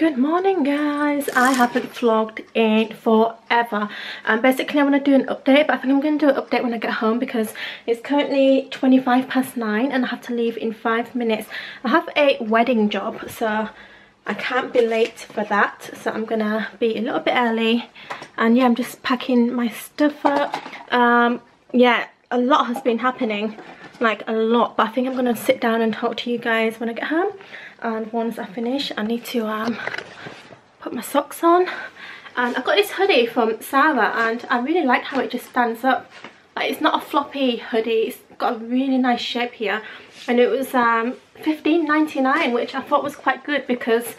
Good morning guys, I haven't vlogged in forever. Um, basically I want to do an update but I think I'm going to do an update when I get home because it's currently 25 past 9 and I have to leave in 5 minutes. I have a wedding job so I can't be late for that. So I'm gonna be a little bit early. And yeah I'm just packing my stuff up. Um, yeah a lot has been happening like a lot but I think I'm gonna sit down and talk to you guys when I get home and once I finish I need to um, put my socks on. And I got this hoodie from Zara and I really like how it just stands up. Like it's not a floppy hoodie. It's got a really nice shape here. And it was um 15.99 which I thought was quite good because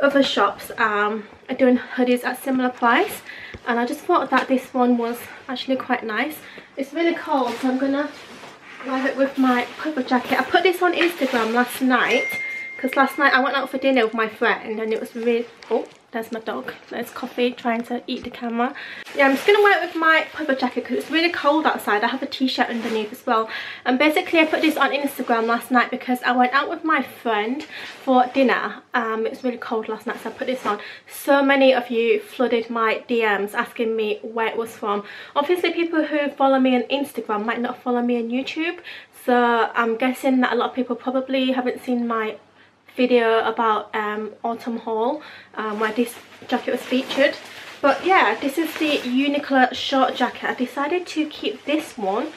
other shops um, are doing hoodies at similar price. And I just thought that this one was actually quite nice. It's really cold so I'm gonna wear it with my puffer jacket. I put this on Instagram last night because last night I went out for dinner with my friend and it was really oh there's my dog. There's coffee trying to eat the camera. Yeah i'm just gonna wear it with my puffer jacket because it's really cold outside. I have a t-shirt underneath as well. And basically i put this on instagram last night because i went out with my friend for dinner. Um it was really cold last night so i put this on. So many of you flooded my dms asking me where it was from. Obviously people who follow me on instagram might not follow me on youtube so i'm guessing that a lot of people probably haven't seen my video about um, autumn haul um, where this jacket was featured. But yeah this is the Uniqlo short jacket. I decided to keep this one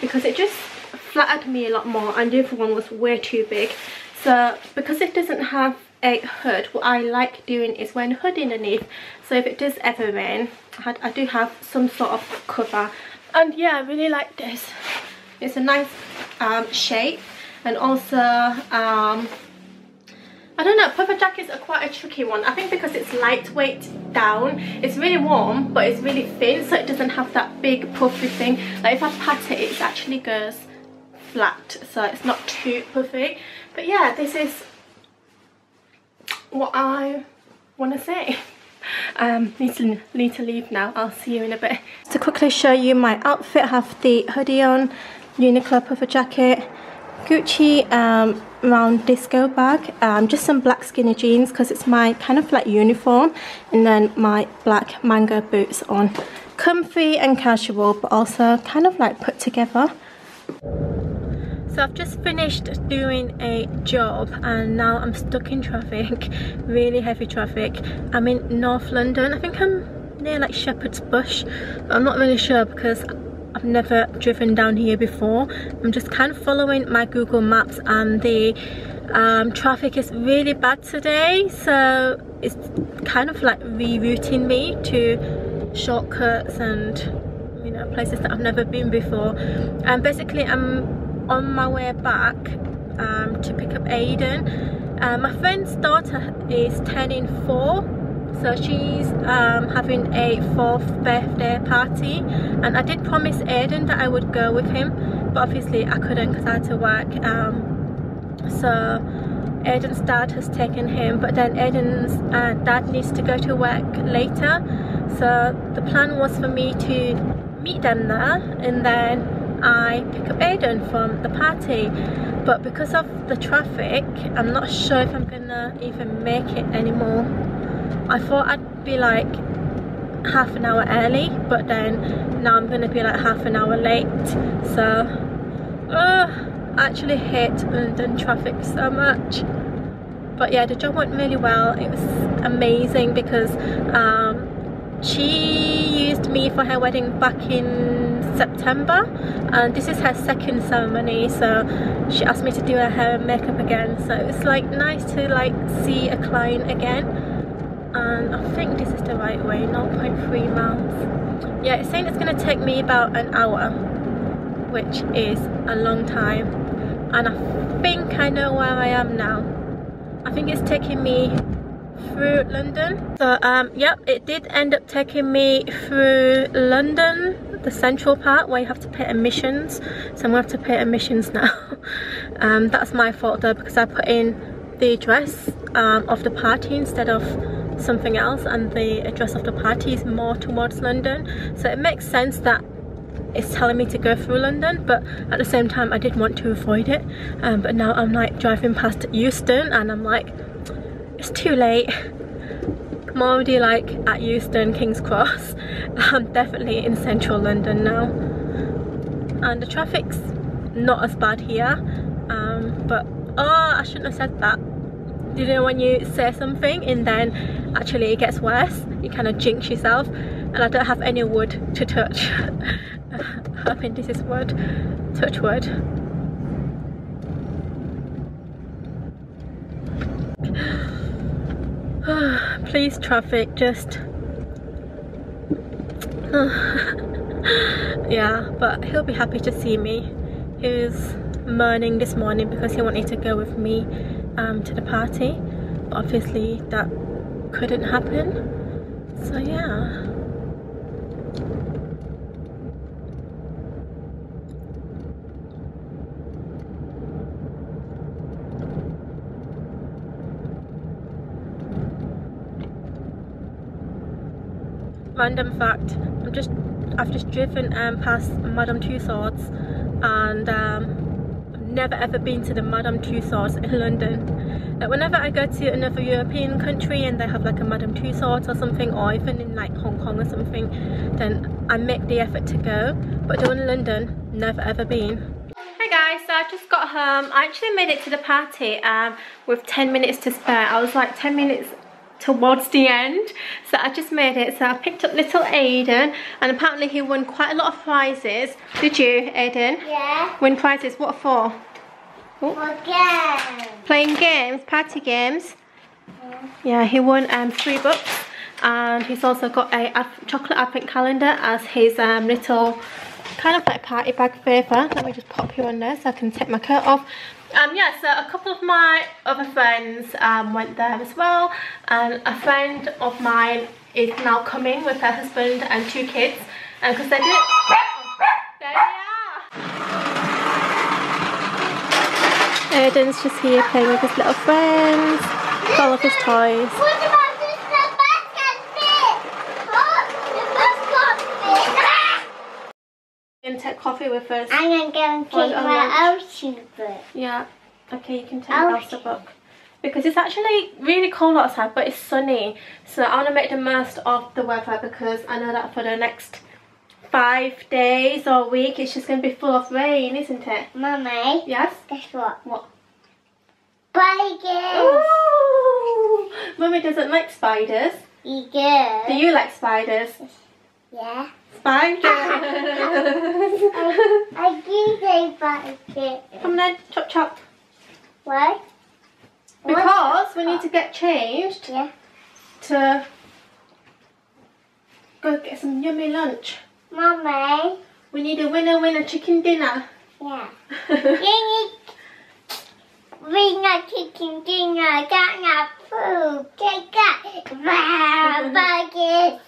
because it just flattered me a lot more and the other one was way too big. So because it doesn't have a hood what I like doing is wearing a hood underneath. So if it does ever rain I, do have some sort of cover. And yeah I really like this. It's a nice um, shape. And also um, I don't know, puffer jackets are quite a tricky one. I think because it's lightweight down, it's really warm, but it's really thin, so it doesn't have that big puffy thing. Like if I pat it, it actually goes flat, so it's not too puffy. But yeah, this is what I want to say. Um, need to, need to leave now. I'll see you in a bit. To quickly show you my outfit, I have the hoodie on, Uniqlo puffer jacket, Gucci um, round disco bag. Um, just some black skinny jeans because it's my kind of like uniform and then my black Mango boots on. Comfy and casual but also kind of like put together. So I've just finished doing a job and now I'm stuck in traffic really heavy traffic. I'm in North London. I think I'm near like Shepherd's Bush I'm not really sure because I've never driven down here before. I'm just kind of following my Google Maps and the um, traffic is really bad today so it's kind of like rerouting me to shortcuts and you know places that I've never been before and basically I'm on my way back um, to pick up Aiden uh, my friend's daughter is turning four so she's um, having a fourth birthday party. And I did promise Aiden that I would go with him but obviously I couldn't because I had to work um, so Aiden's dad has taken him but then Aiden's uh, dad needs to go to work later. So the plan was for me to meet them there and then I pick up Aiden from the party. But because of the traffic I'm not sure if I'm gonna even make it anymore I thought I'd be like half an hour early but then now I'm gonna be like half an hour late. So uh, I actually hate London traffic so much. But yeah the job went really well. It was amazing because um, she used me for her wedding back in September and this is her second ceremony so she asked me to do her hair and makeup again. So it's like nice to like see a client again and I think this is the right way 0.3 miles. Yeah it's saying it's going to take me about an hour which is a long time. And I think I know where I am now. I think it's taking me through London. So um yep it did end up taking me through London the central part where you have to pay emissions so I'm gonna have to pay emissions now. Um that's my fault though because I put in the address um, of the party instead of something else and the address of the party is more towards London so it makes sense that it's telling me to go through London but at the same time I did want to avoid it um, but now I'm like driving past Euston and I'm like it's too late do you like at Euston, King's Cross. I'm definitely in central London now. And the traffic's not as bad here. Um, but, oh, I shouldn't have said that. You know when you say something and then actually it gets worse? You kind of jinx yourself. And I don't have any wood to touch. hoping this is wood. Touch wood. Please traffic, just... yeah, but he'll be happy to see me. He was moaning this morning because he wanted to go with me um, to the party. But obviously that couldn't happen. So yeah. random fact I'm just I've just driven um, past Madame Tussauds and um, I've never ever been to the Madame Tussauds in London like whenever I go to another European country and they have like a Madame Tussauds or something or even in like Hong Kong or something then I make the effort to go but doing London never ever been Hi guys, so I just got home. I actually made it to the party um, with 10 minutes to spare. I was like 10 minutes towards the end so I just made it so I picked up little Aiden and apparently he won quite a lot of prizes did you Aiden? Yeah win prizes what for? Oh. Games playing games party games yeah, yeah he won um, three books and he's also got a chocolate advent calendar as his um, little kind of like party bag favour let me just pop you on there so I can take my coat off um, yeah, so a couple of my other friends um, went there as well. And a friend of mine is now coming with her husband and two kids. And because they did... Oh, there they are! Aiden's just here playing with his little friends, all of his toys. Oh, and take coffee with us. I'm going to go and take my Elsa book. Yeah. Okay, you can take the Elsa book. Because it's actually really cold outside, but it's sunny. So I want to make the most of the weather because I know that for the next five days or week, it's just going to be full of rain, isn't it? Mummy. Yes? Guess what? What? Spiders. Ooh! Mummy doesn't like spiders. You do. Do you like spiders? Yeah. Spiders. I, I do say spiders. Come then, chop chop. Why? Because we need to get changed yeah. to go get some yummy lunch. Mommy. We need a winner winner chicken dinner. Yeah. we winner chicken dinner. Got enough food. Take that. Bucket.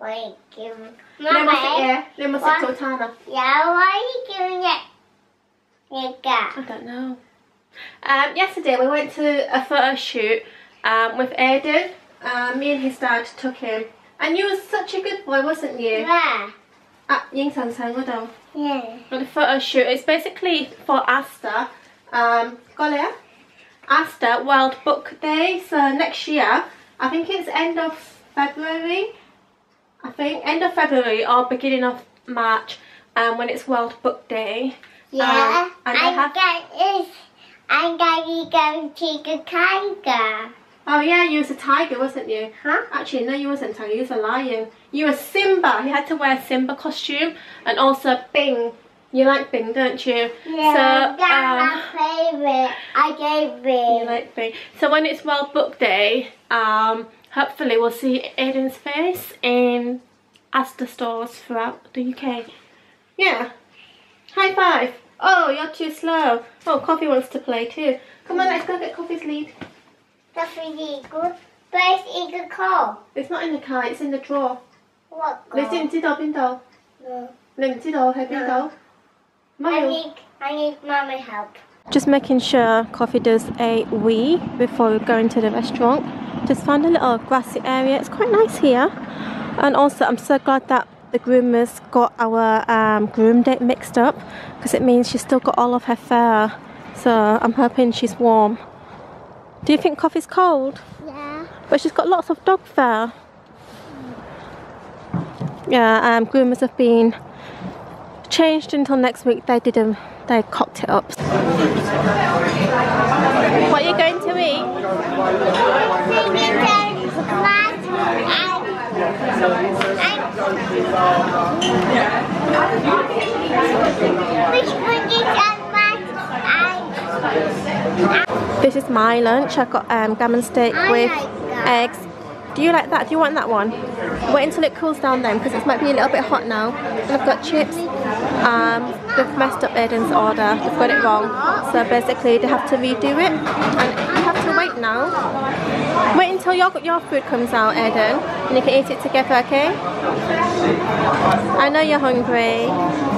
Wait, give Mommy. Yeah, they must have Totana. Yeah, why are you doing it? I don't know. Um, yesterday we went to a photo shoot um, with Aiden. Uh, me and his dad took him. And you were such a good boy, wasn't you? Yeah. At Ying San San Yeah. On the photo shoot. It's basically for Asda. Um, Golia. Asda World Book Day. So next year, I think it's end of February. I think end of February or beginning of March um, when it's World Book Day. Yeah, um, I'm, have... going, I'm going to see the tiger. Oh yeah, you was a tiger, wasn't you? Huh? Actually, no, you wasn't a tiger. You was a lion. You were Simba. You had to wear Simba costume, and also Bing. You like Bing, don't you? Yeah, so, that's uh, my favorite. I gave Bing. You like Bing. So when it's World Book Day, um, hopefully we'll see Aiden's face in Asda stores throughout the UK. Yeah. High five. Oh, you're too slow. Oh, Coffee wants to play too. Come on, let's go get Coffee's lead Coffee's lead, good. But it's in the car. It's not in the car, it's in the drawer. What car? 你知唔知道边度？No. 你唔知道喺边度？I need, I need mommy help. Just making sure Coffee does a wee before we go into the restaurant. Just found a little grassy area. It's quite nice here. And also I'm so glad that the groomers got our um, groom date mixed up because it means she's still got all of her fur so I'm hoping she's warm Do you think coffee's cold? Yeah. But she's got lots of dog fur. Yeah, um, groomers have been changed until next week. They didn't, they cocked it up. What are you going to eat? Which one is This is my lunch. I've got um, gammon steak I with like eggs. Do you like that? Do you want that one? Wait until it cools down then because it might be a little bit hot now. And I've got chips. Um, they've messed up Aiden's order. They've got it wrong. So basically they have to redo it. And you have to wait now. Wait until your, your food comes out, Aiden. And you can eat it together, okay? I know you're hungry.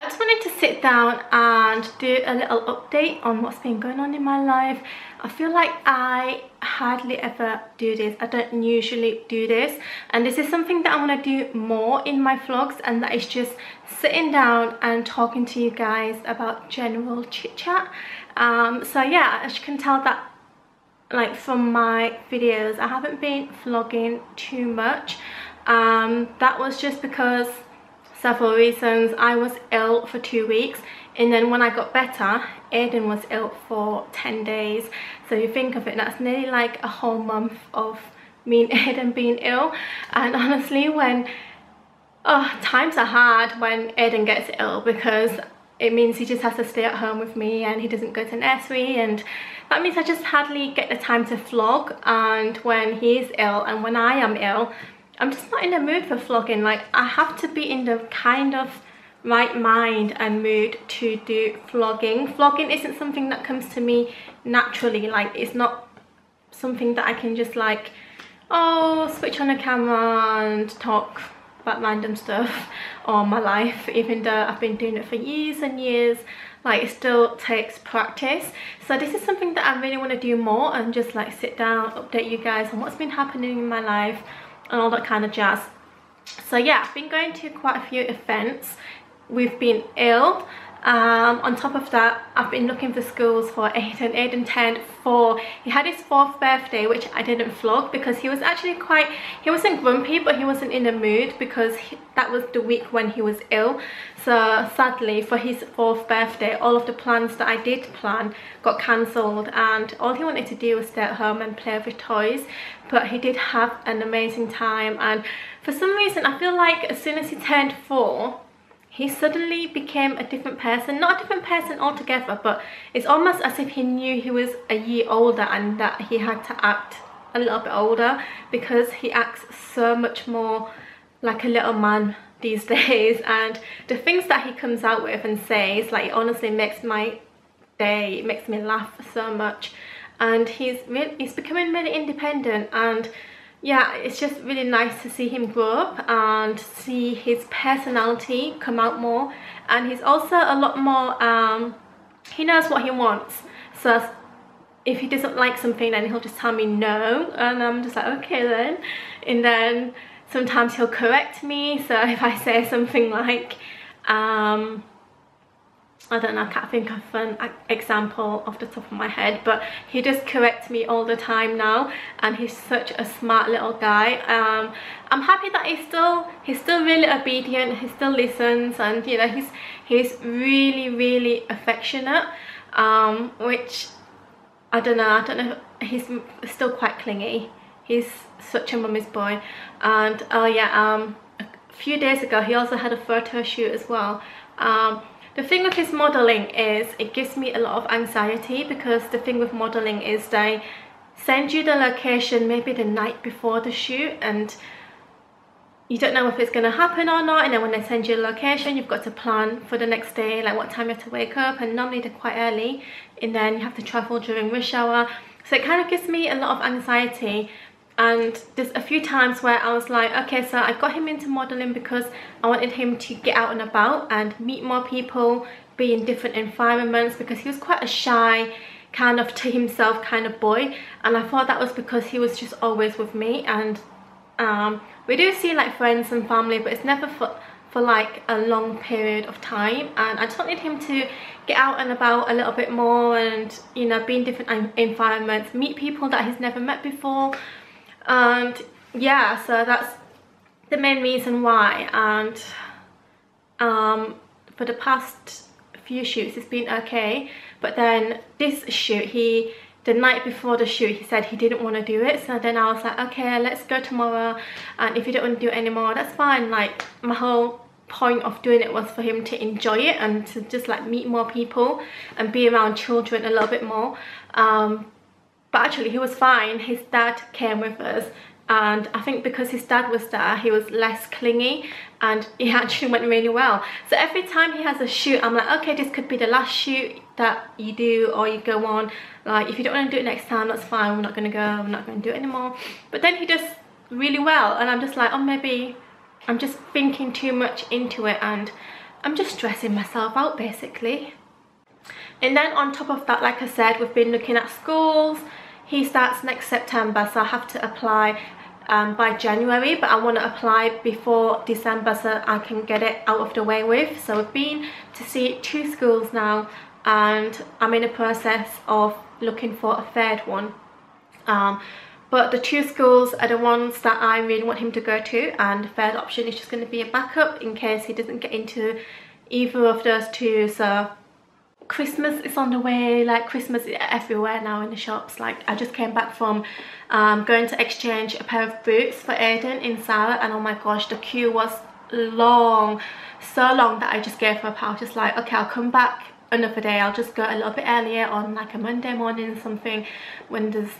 I just wanted to sit down and do a little update on what's been going on in my life. I feel like I hardly ever do this. I don't usually do this. And this is something that I want to do more in my vlogs and that is just sitting down and talking to you guys about general chit chat. Um, so yeah, as you can tell that like from my videos I haven't been vlogging too much. Um, that was just because several reasons. I was ill for two weeks and then when I got better Aiden was ill for 10 days. So you think of it that's nearly like a whole month of me and Aiden being ill. And honestly when oh times are hard when Aiden gets ill because it means he just has to stay at home with me and he doesn't go to nursery. And that means I just hardly get the time to vlog and when he's ill and when I am ill I'm just not in the mood for vlogging like I have to be in the kind of right mind and mood to do vlogging vlogging isn't something that comes to me naturally. Like it's not something that I can just like oh switch on a camera and talk about random stuff or my life even though I've been doing it for years and years like it still takes practice. So this is something that I really want to do more and just like sit down update you guys on what's been happening in my life and all that kind of jazz. So yeah I've been going to quite a few events. We've been ill um, on top of that I've been looking for schools for Aiden Aiden turned four. He had his fourth birthday which I didn't vlog because he was actually quite he wasn't grumpy but he wasn't in the mood because he, that was the week when he was ill. So sadly for his fourth birthday all of the plans that I did plan got cancelled and all he wanted to do was stay at home and play with toys. But he did have an amazing time and for some reason I feel like as soon as he turned four he suddenly became a different person not a different person altogether but it's almost as if he knew he was a year older and that he had to act a little bit older because he acts so much more like a little man these days. And the things that he comes out with and says like it honestly makes my day it makes me laugh so much. And he's really he's becoming really independent and yeah it's just really nice to see him grow up and see his personality come out more. And he's also a lot more um he knows what he wants. So if he doesn't like something then he'll just tell me no. And i'm just like okay then. And then sometimes he'll correct me. So if i say something like um I don't know, I can't think of an example off the top of my head, but he just corrects me all the time now, and he's such a smart little guy. Um, I'm happy that he's still he's still really obedient. He still listens, and you know he's he's really really affectionate, um, which I don't know. I don't know. He's still quite clingy. He's such a mummy's boy, and oh yeah, um, a few days ago he also had a photo shoot as well. Um, the thing with his modeling is it gives me a lot of anxiety because the thing with modeling is they send you the location maybe the night before the shoot and you don't know if it's going to happen or not. And then when they send you a location you've got to plan for the next day like what time you have to wake up. And normally they're quite early. And then you have to travel during rush hour. So it kind of gives me a lot of anxiety and there's a few times where I was like okay so I got him into modeling because I wanted him to get out and about and meet more people be in different environments because he was quite a shy kind of to himself kind of boy. And I thought that was because he was just always with me. And um, we do see like friends and family but it's never for for like a long period of time. And I just wanted him to get out and about a little bit more and you know be in different environments meet people that he's never met before and yeah so that's the main reason why. And um for the past few shoots it's been okay. But then this shoot he the night before the shoot he said he didn't want to do it. So then I was like okay let's go tomorrow. And if you don't want to do it anymore that's fine. Like my whole point of doing it was for him to enjoy it and to just like meet more people and be around children a little bit more. Um, but actually he was fine. His dad came with us. And I think because his dad was there he was less clingy and it actually went really well. So every time he has a shoot I'm like okay this could be the last shoot that you do or you go on. Like if you don't want to do it next time that's fine. We're not going to go. We're not going to do it anymore. But then he does really well and I'm just like oh maybe I'm just thinking too much into it and I'm just stressing myself out basically. And then on top of that like I said we've been looking at schools he starts next September so I have to apply um, by January but I want to apply before December so I can get it out of the way with. So I've been to see two schools now and I'm in a process of looking for a third one. Um, but the two schools are the ones that I really want him to go to and the third option is just going to be a backup in case he doesn't get into either of those two so Christmas is on the way, like Christmas is everywhere now in the shops. Like I just came back from um, going to exchange a pair of boots for Aiden in Zara and oh my gosh, the queue was long, so long that I just gave up. I was just like, okay, I'll come back another day. I'll just go a little bit earlier on like a Monday morning or something when there's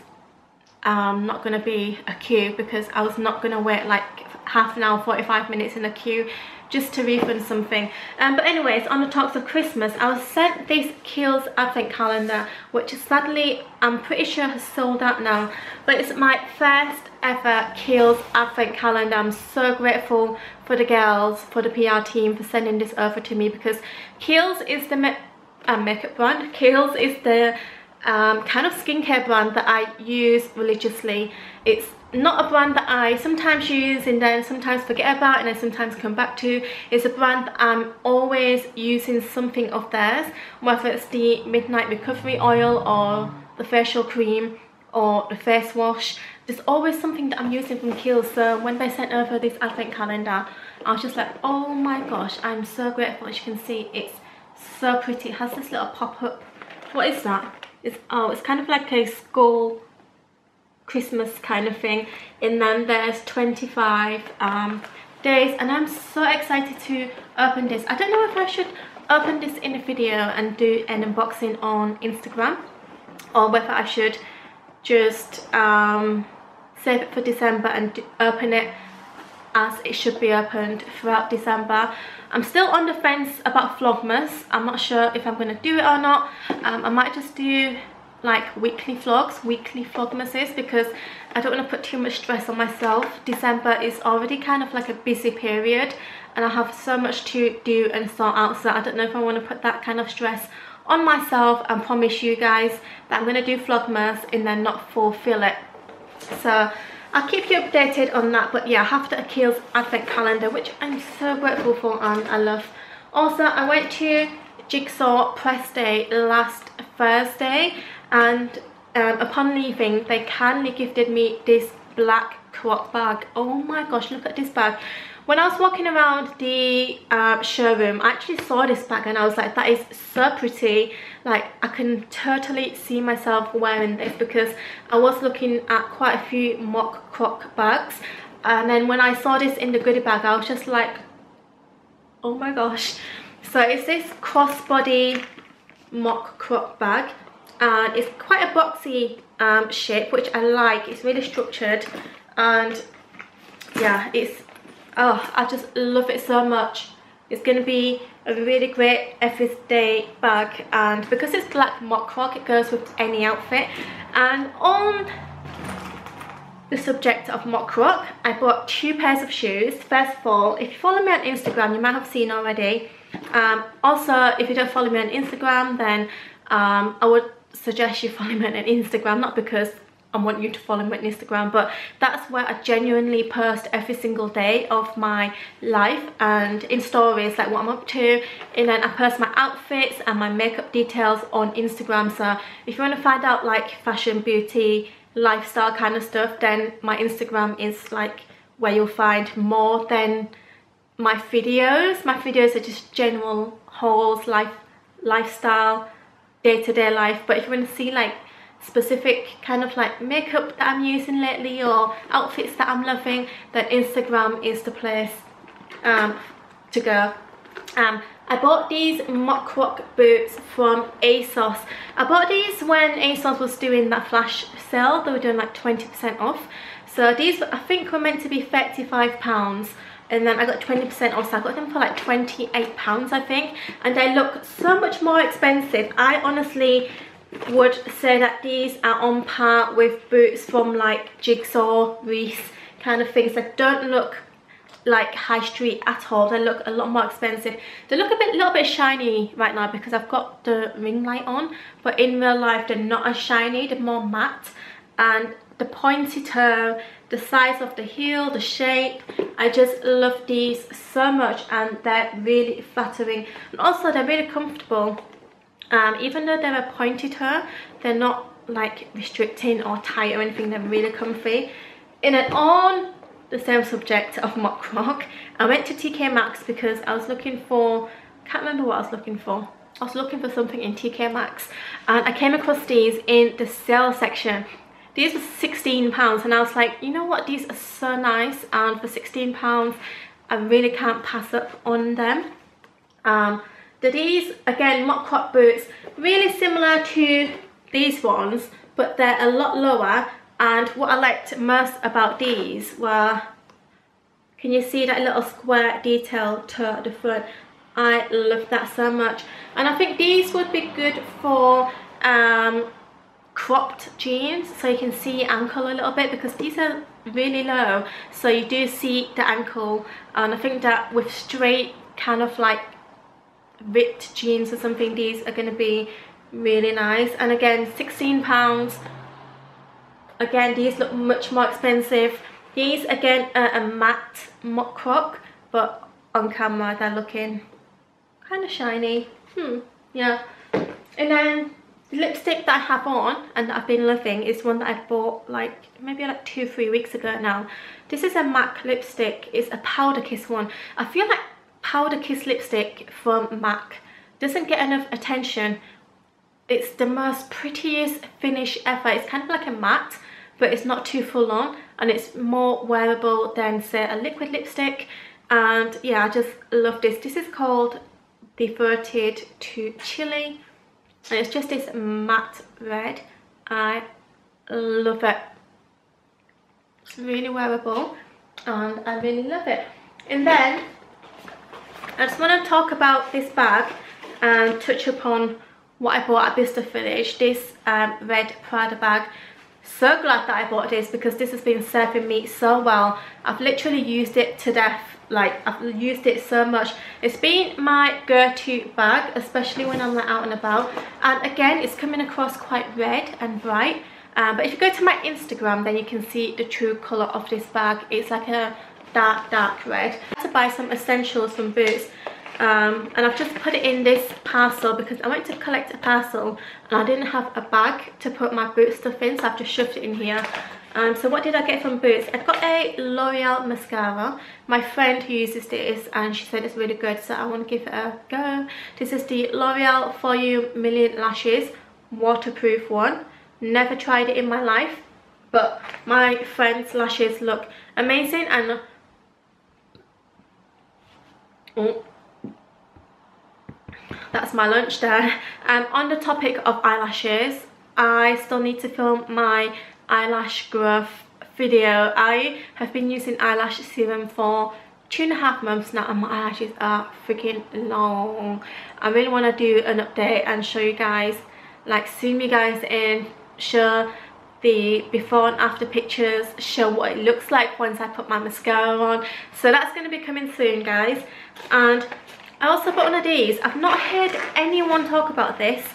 um, not going to be a queue because I was not going to wait like half an hour, 45 minutes in a queue just to refund something. Um, but anyways, on the talks of Christmas, I was sent this Kiehl's Advent calendar, which sadly I'm pretty sure has sold out now. But it's my first ever Kiehl's Advent calendar. I'm so grateful for the girls, for the PR team for sending this over to me because Kiehl's is the uh, makeup brand. Kiehl's is the um, kind of skincare brand that I use religiously. It's not a brand that I sometimes use and then sometimes forget about and then sometimes come back to. It's a brand that I'm always using something of theirs, whether it's the Midnight Recovery Oil or the facial cream or the face wash. There's always something that I'm using from Kiehl's. So when they sent over this advent calendar, I was just like, oh my gosh, I'm so grateful. As you can see, it's so pretty. It has this little pop-up. What is that? It's, oh, it's kind of like a skull Christmas kind of thing and then there's 25 um, days and I'm so excited to open this I don't know if I should open this in a video and do an unboxing on Instagram or whether I should just um, save it for December and open it as it should be opened throughout December. I'm still on the fence about Vlogmas. I'm not sure if I'm going to do it or not. Um, I might just do like weekly vlogs, weekly vlogmases because I don't want to put too much stress on myself. December is already kind of like a busy period and I have so much to do and sort out so I don't know if I want to put that kind of stress on myself and promise you guys that I'm going to do vlogmas and then not fulfill it. So I'll keep you updated on that but yeah I have the Kiehl's advent calendar which I'm so grateful for and I love. Also I went to Jigsaw press day last Thursday and um, upon leaving they kindly gifted me this black croc bag. Oh my gosh look at this bag. When I was walking around the uh, showroom I actually saw this bag and I was like that is so pretty. Like I can totally see myself wearing this because I was looking at quite a few mock croc bags. And then when I saw this in the goodie bag I was just like oh my gosh. So it's this crossbody mock croc bag and it's quite a boxy um, shape which I like. It's really structured and yeah it's oh I just love it so much. It's going to be a really great everyday bag and because it's black mock croc it goes with any outfit. And on the subject of mock croc I bought two pairs of shoes. First of all if you follow me on Instagram you might have seen already. Um, also if you don't follow me on Instagram then um, I would suggest you follow me on Instagram, not because I want you to follow me on Instagram but that's where I genuinely post every single day of my life and in stories like what I'm up to. And then I post my outfits and my makeup details on Instagram. So if you want to find out like fashion beauty lifestyle kind of stuff then my Instagram is like where you'll find more than my videos. My videos are just general hauls life lifestyle day-to-day -day life but if you want to see like specific kind of like makeup that I'm using lately or outfits that I'm loving, then Instagram is the place um, to go. Um, I bought these Mock Croc boots from ASOS. I bought these when ASOS was doing that flash sale. They were doing like 20% off. So these I think were meant to be £35 and then I got 20% off so I got them for like 28 pounds I think. And they look so much more expensive. I honestly would say that these are on par with boots from like Jigsaw, Reiss kind of things. That don't look like high street at all. They look a lot more expensive. They look a bit little bit shiny right now because i've got the ring light on but in real life they're not as shiny. They're more matte. And the pointy toe the size of the heel the shape. I just love these so much and they're really flattering. And also they're really comfortable. Um, even though they're a pointy toe they're not like restricting or tight or anything. They're really comfy. In and on the same subject of mock croc i went to tk maxx because i was looking for can't remember what i was looking for. I was looking for something in tk maxx. And i came across these in the sale section these were 16 pounds and i was like you know what these are so nice and for 16 pounds i really can't pass up on them um the these, again, mock croc boots, really similar to these ones, but they're a lot lower. And what I liked most about these were, can you see that little square detail to the front? I love that so much. And I think these would be good for um, cropped jeans so you can see ankle a little bit because these are really low. So you do see the ankle and I think that with straight kind of like ripped jeans or something these are going to be really nice. And again 16 pounds. Again these look much more expensive. These again are a matte mock croc but on camera they're looking kind of shiny. Hmm yeah. And then the lipstick that I have on and that I've been loving is one that I bought like maybe like two three weeks ago now this is a MAC lipstick it's a powder kiss one I feel like Powder Kiss lipstick from MAC. Doesn't get enough attention. It's the most prettiest finish ever. It's kind of like a matte, but it's not too full on. And it's more wearable than, say, a liquid lipstick. And yeah, I just love this. This is called Devoted to Chili. And it's just this matte red. I love it. It's really wearable and I really love it. And then I just want to talk about this bag and touch upon what I bought at Bicester Village, this um, red Prada bag. So glad that I bought this because this has been serving me so well. I've literally used it to death, like I've used it so much. It's been my go-to bag, especially when I'm like, out and about. And again, it's coming across quite red and bright. Um, but if you go to my Instagram, then you can see the true colour of this bag. It's like a dark, dark red. To buy some essentials from Boots um, and I've just put it in this parcel because I went to collect a parcel and I didn't have a bag to put my boot stuff in so I've just shoved it in here um, so what did I get from Boots? I got a L'Oreal mascara. My friend who uses this and she said it's really good so I want to give it a go. This is the L'Oreal Volume Million Lashes waterproof one. Never tried it in my life but my friend's lashes look amazing and Oh, that's my lunch there. Um, on the topic of eyelashes, I still need to film my eyelash growth video. I have been using eyelash serum for two and a half months now and my eyelashes are freaking long. I really want to do an update and show you guys, like zoom you guys in, show the before and after pictures show what it looks like once I put my mascara on so that's going to be coming soon guys and I also bought one of these I've not heard anyone talk about this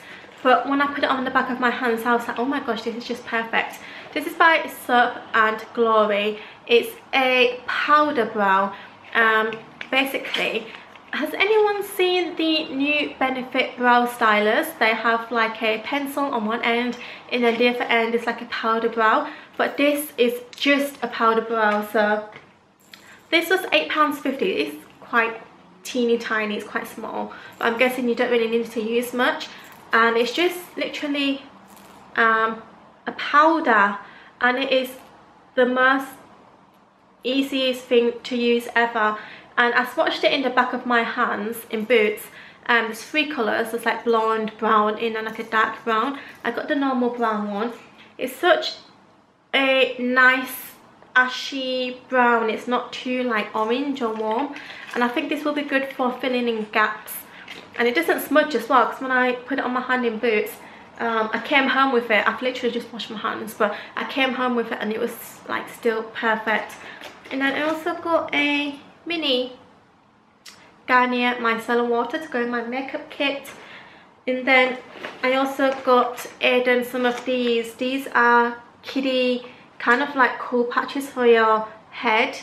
but when I put it on the back of my hands I was like oh my gosh this is just perfect This is by Soap and Glory. It's a powder brow. Um, basically, has anyone seen the new Benefit Brow Stylers? They have like a pencil on one end and then the other end is like a powder brow. But this is just a powder brow. So this was £8.50. It's quite teeny tiny, it's quite small. But I'm guessing you don't really need to use much. And it's just literally um, a powder. And it is the most easiest thing to use ever and I swatched it in the back of my hands in Boots um, there's three colours, it's like blonde, brown, in and like a dark brown. I got the normal brown one. It's such a nice ashy brown, it's not too like orange or warm. And I think this will be good for filling in gaps. And it doesn't smudge as well, because when I put it on my hand in Boots, um, I came home with it. I've literally just washed my hands, but I came home with it and it was like still perfect. And then I also got a mini Garnier micellar water to go in my makeup kit. And then I also got Aiden some of these. These are kitty kind of like cool patches for your head.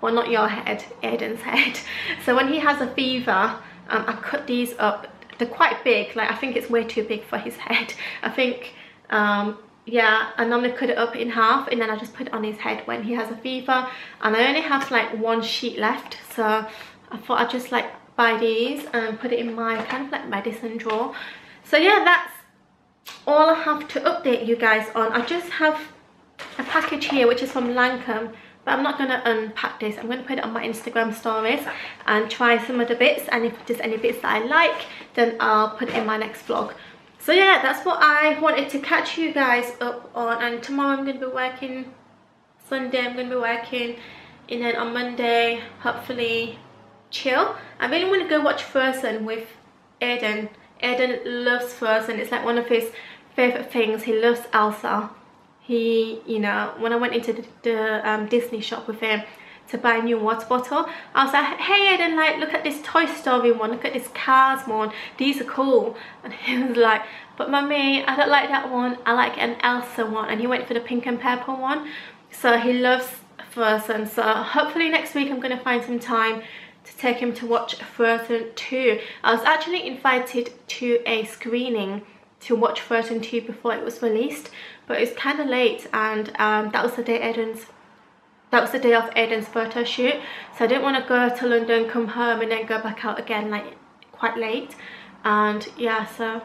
Well, not your head, Aiden's head. So when he has a fever, um, I cut these up. They're quite big. Like I think it's way too big for his head. I think um, yeah I normally cut it up in half and then I just put it on his head when he has a fever and I only have like one sheet left so I thought I'd just like buy these and put it in my kind of like medicine drawer so yeah that's all I have to update you guys on I just have a package here which is from Lancome but I'm not going to unpack this. I'm going to put it on my Instagram stories and try some of the bits. And if there's any bits that I like then I'll put it in my next vlog. So yeah that's what i wanted to catch you guys up on. And tomorrow i'm going to be working. Sunday i'm going to be working. And then on monday hopefully chill. I really want to go watch frozen with Aiden. Aiden loves frozen. It's like one of his favorite things. He loves elsa he you know when i went into the, the um, disney shop with him to buy a new water bottle. I was like, hey Aiden, like, look at this Toy Story one, look at this Cars one, these are cool. And he was like, but mummy, I don't like that one, I like an Elsa one. And he went for the pink and purple one. So he loves Frozen. So hopefully next week I'm going to find some time to take him to watch Frozen 2. I was actually invited to a screening to watch Frozen 2 before it was released. But it's kind of late and um, that was the day Aiden's that was the day of Aiden's photo shoot. So I didn't want to go to London come home and then go back out again like quite late. And yeah so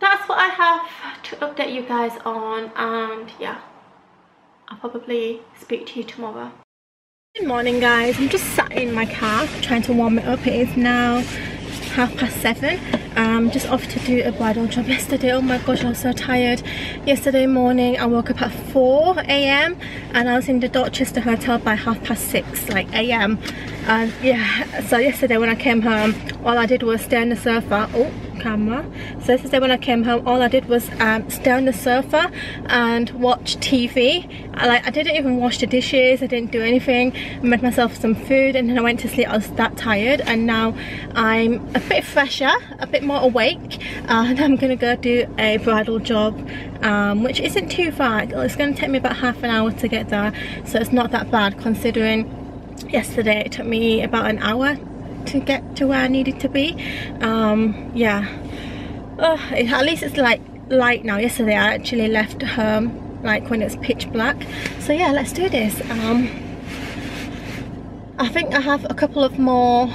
that's what I have to update you guys on and yeah I'll probably speak to you tomorrow. Good morning guys. I'm just sat in my car trying to warm it up. It is now half past seven um just off to do a bridal job yesterday. Oh my gosh i was so tired. Yesterday morning i woke up at 4 a.m and i was in the dorchester hotel by half past six like a.m and yeah so yesterday when i came home all i did was stay on the sofa. Oh camera. So yesterday when I came home all I did was um, stay on the sofa and watch TV I, like I didn't even wash the dishes. I didn't do anything. I made myself some food and then I went to sleep. I was that tired. And now I'm a bit fresher a bit more awake and I'm gonna go do a bridal job um, which isn't too far. It's gonna take me about half an hour to get there so it's not that bad considering yesterday it took me about an hour to get to where I needed to be. Um, yeah. Uh, at least it's like light now. Yesterday I actually left home like when it's pitch black. So yeah let's do this. Um, I think I have a couple of more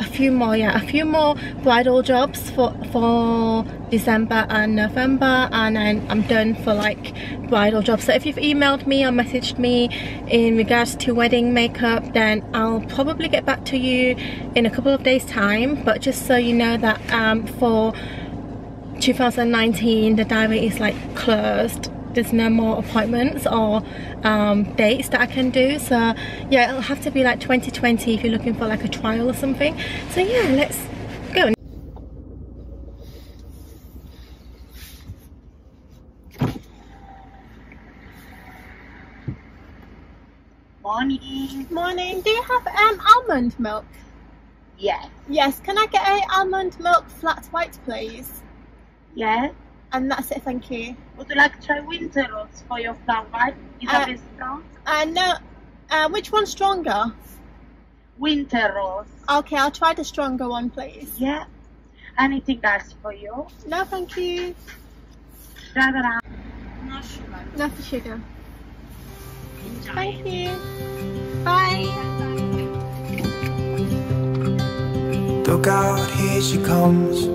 a few more yeah a few more bridal jobs for for December and November and then I'm done for like bridal jobs. So if you've emailed me or messaged me in regards to wedding makeup then I'll probably get back to you in a couple of days time. But just so you know that um, for 2019 the diary is like closed there's no more appointments or um, dates that I can do so yeah it'll have to be like 2020 if you're looking for like a trial or something so yeah let's go Morning. Morning, do you have um, almond milk? Yes. Yes, can I get a almond milk flat white please? Yes. And that's it, thank you. Would you like to try winter rose for your flower? white? Is Uh, a bit strong? Uh, no, uh, which one's stronger? Winter rose. Okay, I'll try the stronger one, please. Yeah. Anything else for you? No, thank you. Drive around. No sugar. No sugar. Enjoy. Thank you. Bye. Look out, here she comes.